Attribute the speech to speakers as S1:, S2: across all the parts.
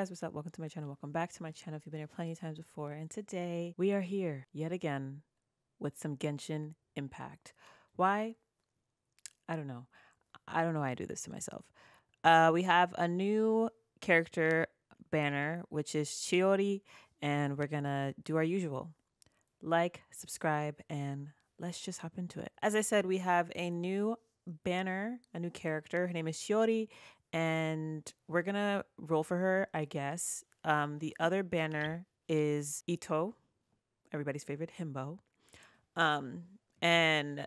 S1: guys, what's up? Welcome to my channel. Welcome back to my channel if you've been here plenty of times before. And today we are here yet again with some Genshin Impact. Why? I don't know. I don't know why I do this to myself. Uh, we have a new character banner, which is Chiori, and we're gonna do our usual. Like, subscribe, and let's just hop into it. As I said, we have a new banner, a new character. Her name is Chiori, and we're gonna roll for her, I guess. Um, the other banner is Itto, everybody's favorite himbo. Um, and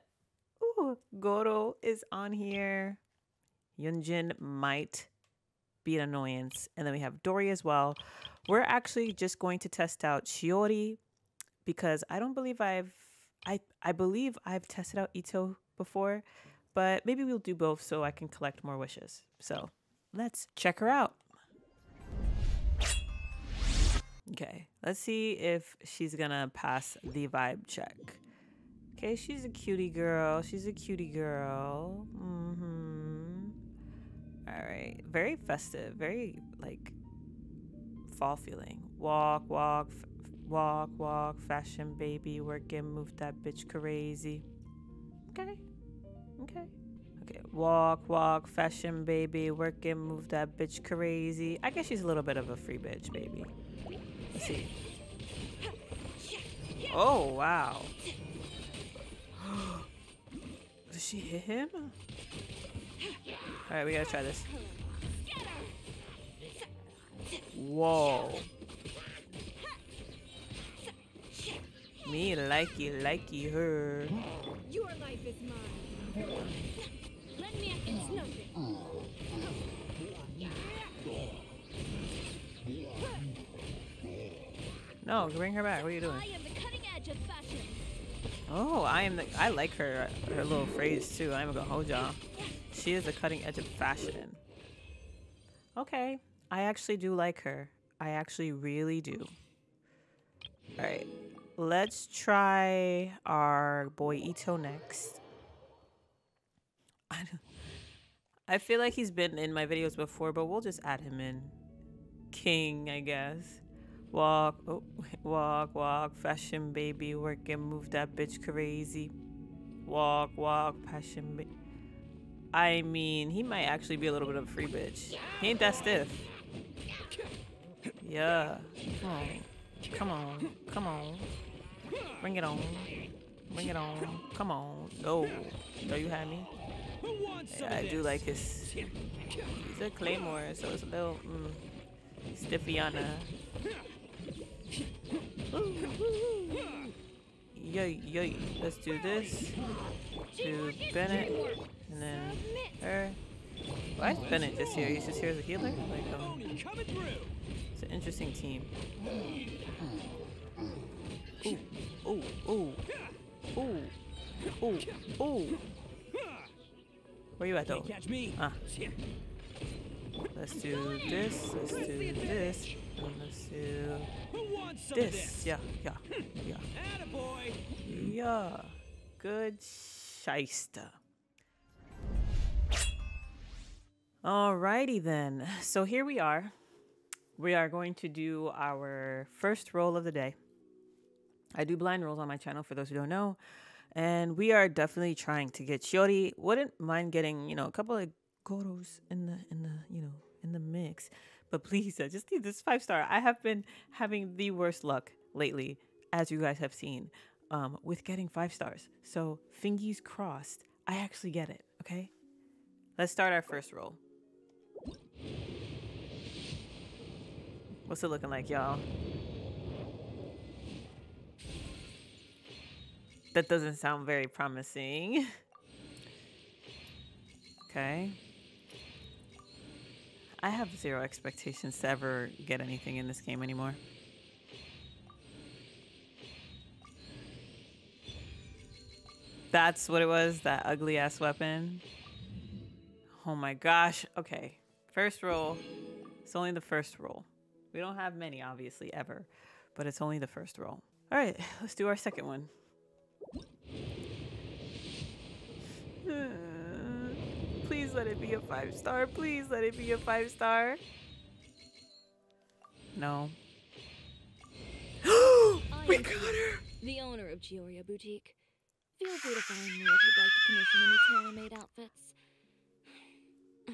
S1: ooh, Goro is on here. Yunjin might be an annoyance. And then we have Dori as well. We're actually just going to test out Chiori because I don't believe I've I I believe I've tested out Itto before, but maybe we'll do both so I can collect more wishes. So let's check her out. Okay, let's see if she's gonna pass the vibe check. Okay, she's a cutie girl. She's a cutie girl. Mm-hmm. All right, very festive, very like fall feeling. Walk, walk, walk, walk, fashion baby, working, move that bitch crazy. Okay, okay. Okay, walk, walk, fashion baby, working, move that bitch crazy. I guess she's a little bit of a free bitch, baby. Let's see. Oh, wow. Did she hit him? Alright, we gotta try this. Whoa. Me likey likey her.
S2: Your life is mine.
S1: No, bring her back. What are you doing?
S2: I am.
S1: Oh, I am the. I like her her little phrase too. I'm gonna hold y'all. She is the cutting edge of fashion. Okay, I actually do like her. I actually really do. All right, let's try our boy Itto next. I don't- I feel like he's been in my videos before, but we'll just add him in. King, I guess. Walk, oh, walk, walk, fashion baby, work and move that bitch crazy. Walk, walk, passion. Ba- I mean, he might actually be a little bit of a free bitch. He ain't that stiff. Yeah. Come on. Come on. Come on. Bring it on. Bring it on. Come on. No. No, you had me. Yeah, I do like his. He's a claymore, so it's a little mm, stiffy on the. Yay, yay. Let's do this. To Bennett. And then her. Why is Bennett just here? He's just here as a healer? Like, um, it's an interesting team. Ooh, ooh, ooh. Ooh. Ooh, ooh. Where you at though?
S3: Catch me.
S1: Ah. Let's do this. Let's do this. And let's do
S3: Who wants some of
S1: this. Yeah, yeah, yeah.
S3: Attaboy.
S1: Yeah. Good shyster. Alrighty then. So here we are. We are going to do our first roll of the day. I do blind rolls on my channel for those who don't know. And we are definitely trying to get Chiori. Wouldn't mind getting, you know, a couple of Goros in the in the, you know, in the mix. But please, I just need this five star. I have been having the worst luck lately, as you guys have seen, um, with getting five stars. So fingies crossed. I actually get it, okay? Let's start our first roll. What's it looking like, y'all? That doesn't sound very promising. okay. I have zero expectations to ever get anything in this game anymore. That's what it was, that ugly ass weapon. Oh my gosh. Okay. First roll. It's only the first roll. We don't have many, obviously, ever, but it's only the first roll. All right, let's do our second one. Please let it be a five star. Please let it be a five star. No. We got her.
S2: the owner of Chioriya Boutique. Feel free to find me if you'd like to commission any tailor-made outfits.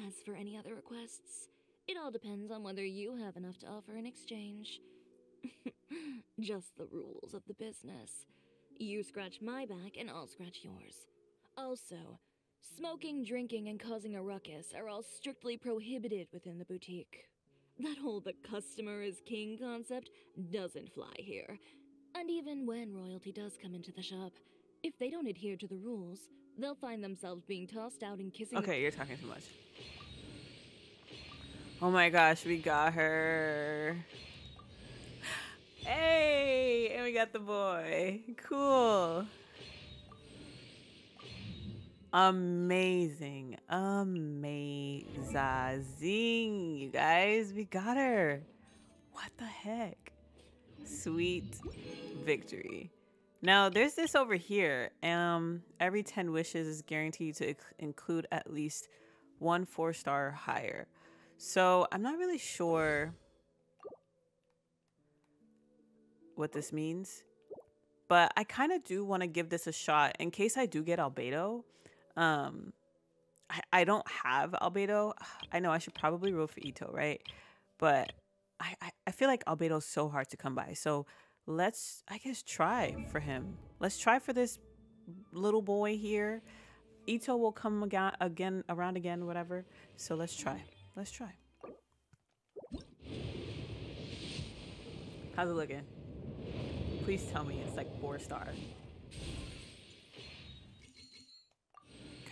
S2: As for any other requests, it all depends on whether you have enough to offer in exchange. Just the rules of the business. You scratch my back and I'll scratch yours. Also, smoking, drinking, and causing a ruckus are all strictly prohibited within the boutique. That whole the customer is king concept doesn't fly here. And even when royalty does come into the shop, if they don't adhere to the rules, they'll find themselves being tossed out and kissing.
S1: Okay, you're talking too much. Oh my gosh, we got her. Hey, and we got the boy. Cool. Amazing. Amazing. You guys, we got her. What the heck? Sweet victory. Now, there's this over here. Um, every 10 wishes is guaranteed to include at least one four star higher. So, I'm not really sure what this means, but I kind of do want to give this a shot in case I do get albedo. Um, I, I don't have albedo. I know I should probably roll for Itto, right? But I, I, I feel like albedo is so hard to come by. So let's, I guess, try for him. Let's try for this little boy here. Itto will come again, again around again, whatever. So let's try. Let's try. How's it looking? Please tell me it's like four star.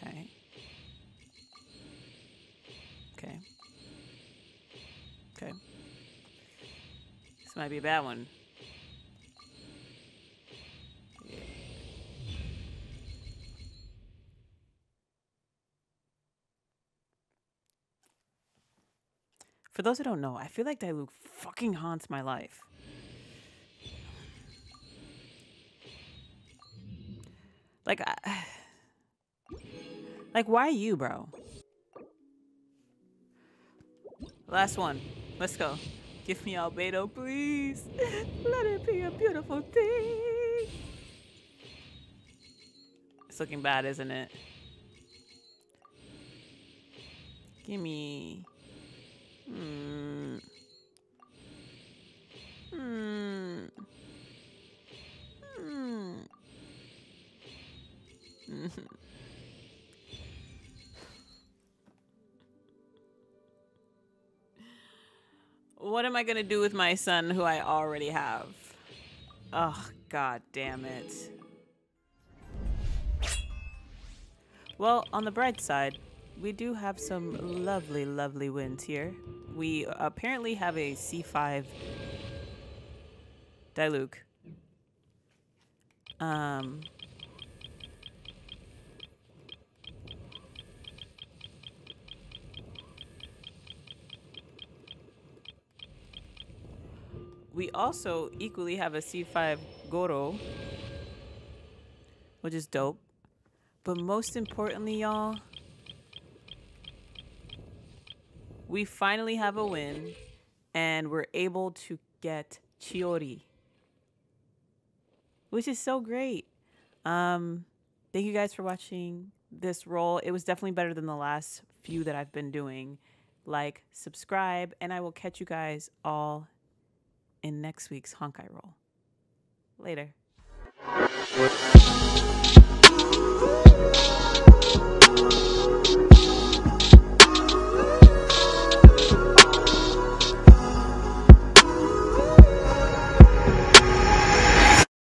S1: Okay. Okay. Okay. This might be a bad one. For those who don't know, I feel like Diluc fucking haunts my life. Like, I, like, why you, bro? Last one. Let's go. Give me albedo, please. Let it be a beautiful thing. It's looking bad, isn't it? Give me. Hmm. Hmm. Hmm. what am I gonna do with my son who I already have? Oh, god damn it. Well, on the bright side, we do have some lovely, lovely wins here. We apparently have a C5 Diluc. Um, we also equally have a C5 Goro, which is dope. But most importantly, y'all, we finally have a win and we're able to get Chiori, which is so great. Um, thank you guys for watching this roll. It was definitely better than the last few that I've been doing. Like, subscribe, and I will catch you guys all in next week's Honkai Roll. Later.